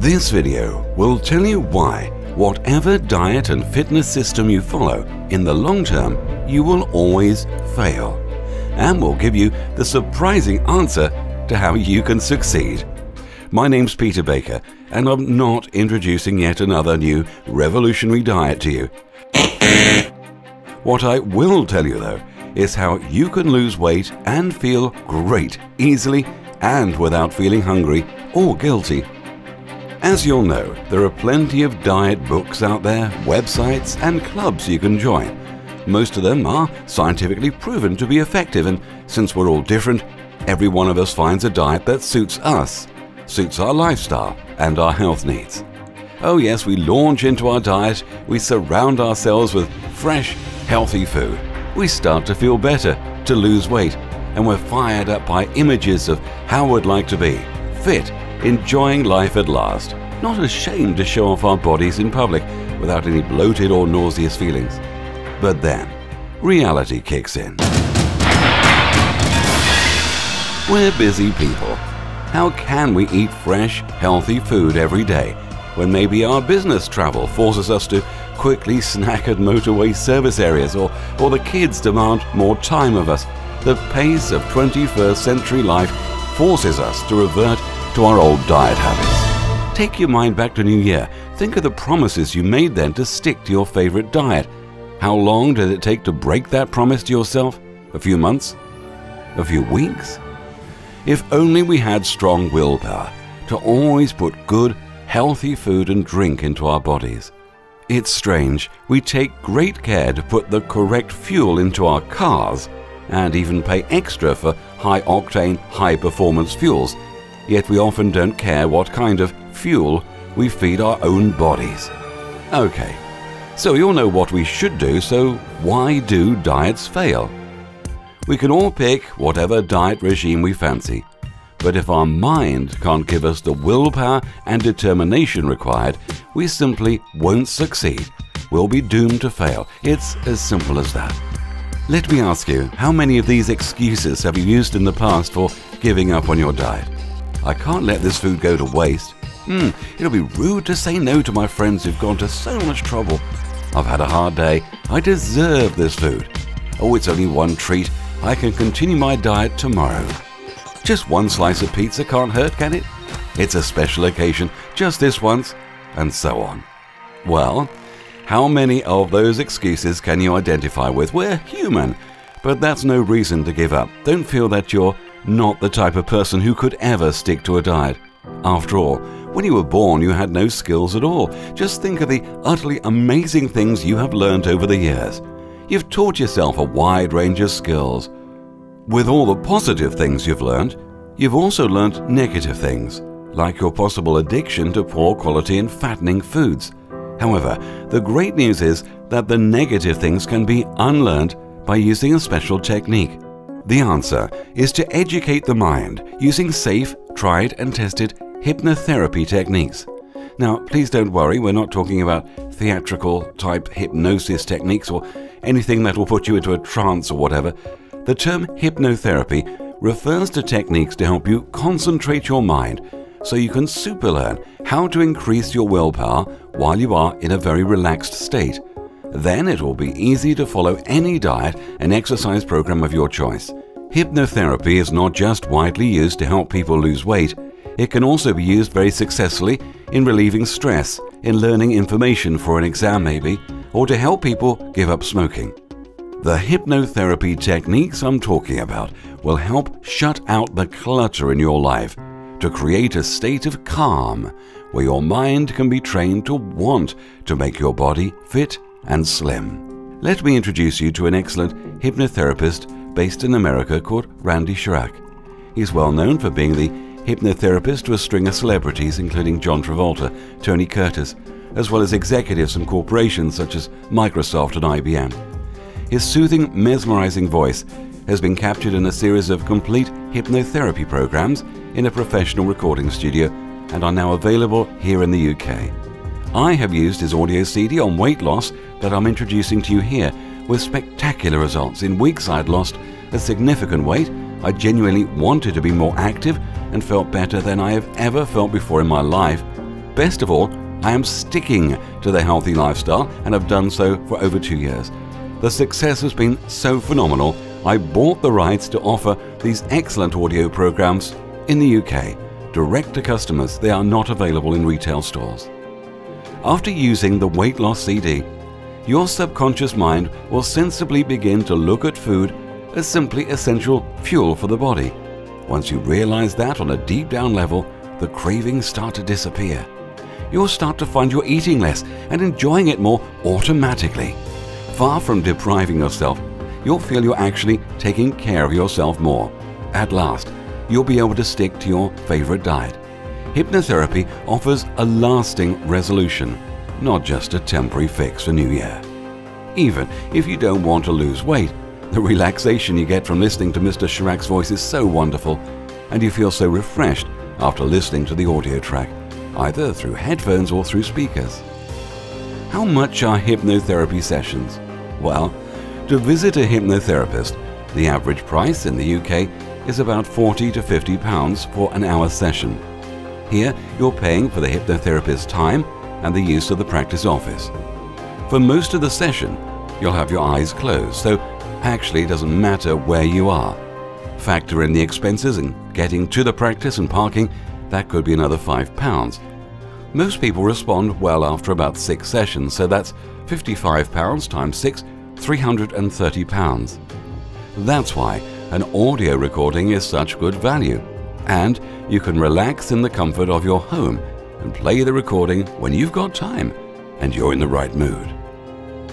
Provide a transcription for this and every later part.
This video will tell you why, whatever diet and fitness system you follow, in the long term, you will always fail. And will give you the surprising answer to how you can succeed. My name's Peter Baker, and I'm not introducing yet another new revolutionary diet to you. what I will tell you, though, is how you can lose weight and feel great easily and without feeling hungry or guilty as you'll know, there are plenty of diet books out there, websites, and clubs you can join. Most of them are scientifically proven to be effective, and since we're all different, every one of us finds a diet that suits us, suits our lifestyle, and our health needs. Oh, yes, we launch into our diet, we surround ourselves with fresh, healthy food. We start to feel better, to lose weight, and we're fired up by images of how we'd like to be fit, enjoying life at last, not ashamed to show off our bodies in public without any bloated or nauseous feelings. But then, reality kicks in. We're busy people. How can we eat fresh, healthy food every day when maybe our business travel forces us to quickly snack at motorway service areas or, or the kids demand more time of us? The pace of 21st century life forces us to revert to our old diet habits. Take your mind back to New Year. Think of the promises you made then to stick to your favorite diet. How long did it take to break that promise to yourself? A few months? A few weeks? If only we had strong willpower to always put good, healthy food and drink into our bodies. It's strange, we take great care to put the correct fuel into our cars and even pay extra for high octane, high performance fuels yet we often don't care what kind of fuel we feed our own bodies. Okay, so we all know what we should do, so why do diets fail? We can all pick whatever diet regime we fancy, but if our mind can't give us the willpower and determination required, we simply won't succeed. We'll be doomed to fail. It's as simple as that. Let me ask you, how many of these excuses have you used in the past for giving up on your diet? I can't let this food go to waste. Hmm, it'll be rude to say no to my friends who've gone to so much trouble. I've had a hard day. I deserve this food. Oh, it's only one treat. I can continue my diet tomorrow. Just one slice of pizza can't hurt, can it? It's a special occasion, just this once, and so on. Well, how many of those excuses can you identify with? We're human, but that's no reason to give up. Don't feel that you're not the type of person who could ever stick to a diet. After all, when you were born, you had no skills at all. Just think of the utterly amazing things you have learned over the years. You've taught yourself a wide range of skills. With all the positive things you've learned, you've also learned negative things, like your possible addiction to poor quality and fattening foods. However, the great news is that the negative things can be unlearned by using a special technique. The answer is to educate the mind using safe, tried and tested hypnotherapy techniques. Now, please don't worry, we're not talking about theatrical type hypnosis techniques or anything that will put you into a trance or whatever. The term hypnotherapy refers to techniques to help you concentrate your mind so you can superlearn how to increase your willpower while you are in a very relaxed state. Then it will be easy to follow any diet and exercise program of your choice. Hypnotherapy is not just widely used to help people lose weight, it can also be used very successfully in relieving stress, in learning information for an exam maybe, or to help people give up smoking. The hypnotherapy techniques I'm talking about will help shut out the clutter in your life to create a state of calm where your mind can be trained to want to make your body fit and slim. Let me introduce you to an excellent hypnotherapist based in America called Randy Charach. He's well known for being the hypnotherapist to a string of celebrities, including John Travolta, Tony Curtis, as well as executives from corporations such as Microsoft and IBM. His soothing, mesmerizing voice has been captured in a series of complete hypnotherapy programs in a professional recording studio and are now available here in the UK. I have used his audio CD on weight loss that I'm introducing to you here with spectacular results. In weeks I'd lost a significant weight, I genuinely wanted to be more active and felt better than I have ever felt before in my life. Best of all, I am sticking to the healthy lifestyle and have done so for over two years. The success has been so phenomenal, I bought the rights to offer these excellent audio programs in the UK. Direct to customers, they are not available in retail stores. After using the weight loss CD, your subconscious mind will sensibly begin to look at food as simply essential fuel for the body. Once you realize that on a deep down level, the cravings start to disappear. You'll start to find you're eating less and enjoying it more automatically. Far from depriving yourself, you'll feel you're actually taking care of yourself more. At last, you'll be able to stick to your favorite diet. Hypnotherapy offers a lasting resolution, not just a temporary fix for New Year. Even if you don't want to lose weight, the relaxation you get from listening to Mr. Charach's voice is so wonderful, and you feel so refreshed after listening to the audio track, either through headphones or through speakers. How much are hypnotherapy sessions? Well, to visit a hypnotherapist, the average price in the UK is about 40 to 50 pounds for an hour session. Here, you're paying for the hypnotherapist's time and the use of the practice office. For most of the session, you'll have your eyes closed, so actually it doesn't matter where you are. Factor in the expenses and getting to the practice and parking, that could be another £5. Most people respond well after about six sessions, so that's £55 times 6, £330. That's why an audio recording is such good value. And you can relax in the comfort of your home and play the recording when you've got time and you're in the right mood.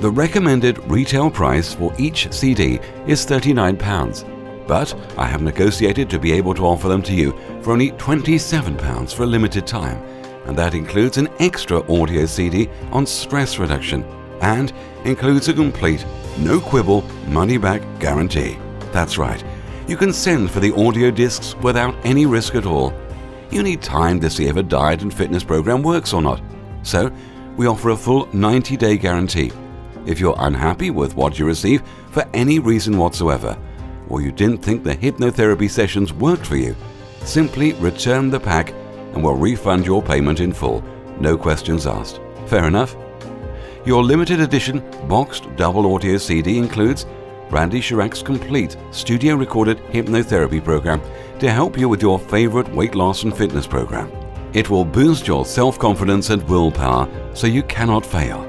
The recommended retail price for each CD is £39, but I have negotiated to be able to offer them to you for only £27 for a limited time, and that includes an extra audio CD on stress reduction and includes a complete, no quibble, money back guarantee. That's right, you can send for the audio discs without any risk at all. You need time to see if a diet and fitness program works or not. So, we offer a full 90 day guarantee if you're unhappy with what you receive for any reason whatsoever, or you didn't think the hypnotherapy sessions worked for you, simply return the pack and we'll refund your payment in full, no questions asked. Fair enough? Your limited edition boxed double audio CD includes Randy Charach's complete studio recorded hypnotherapy program to help you with your favorite weight loss and fitness program. It will boost your self confidence and willpower so you cannot fail.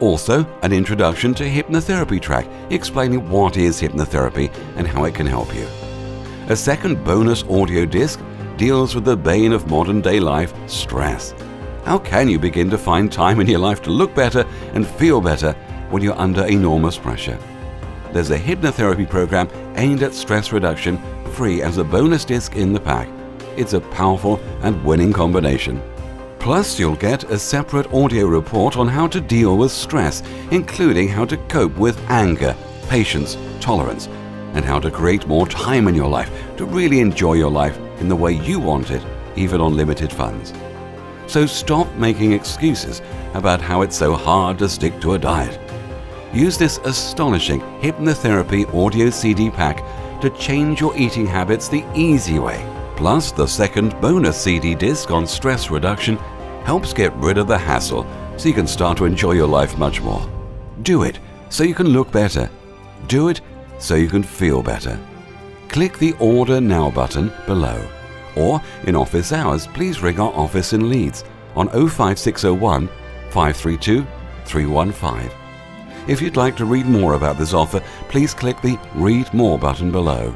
Also, an introduction to hypnotherapy track explaining what is hypnotherapy and how it can help you. A second bonus audio disc deals with the bane of modern day life, stress. How can you begin to find time in your life to look better and feel better when you're under enormous pressure? There's a hypnotherapy program aimed at stress reduction free as a bonus disc in the pack. It's a powerful and winning combination. Plus, you'll get a separate audio report on how to deal with stress, including how to cope with anger, patience, tolerance, and how to create more time in your life to really enjoy your life in the way you want it, even on limited funds. So stop making excuses about how it's so hard to stick to a diet. Use this astonishing hypnotherapy audio CD pack to change your eating habits the easy way. Plus, the second bonus CD disc on stress reduction helps get rid of the hassle so you can start to enjoy your life much more. Do it so you can look better. Do it so you can feel better. Click the Order Now button below. Or in office hours, please ring our office in Leeds on 05601 532 315. If you'd like to read more about this offer, please click the Read More button below.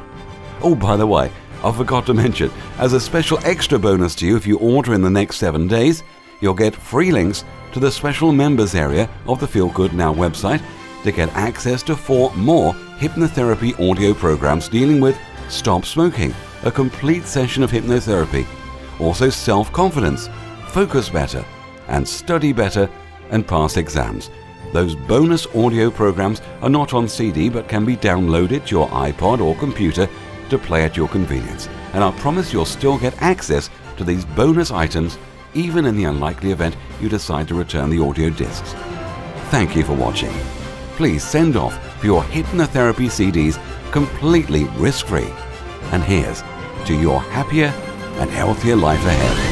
Oh, by the way, I forgot to mention, as a special extra bonus to you if you order in the next seven days, you'll get free links to the special members area of the Feel Good Now website to get access to four more hypnotherapy audio programs dealing with stop smoking, a complete session of hypnotherapy, also self confidence, focus better, and study better and pass exams. Those bonus audio programs are not on CD but can be downloaded to your iPod or computer to play at your convenience. And I promise you'll still get access to these bonus items even in the unlikely event you decide to return the audio discs. Thank you for watching. Please send off for your hypnotherapy CDs completely risk-free. And here's to your happier and healthier life ahead.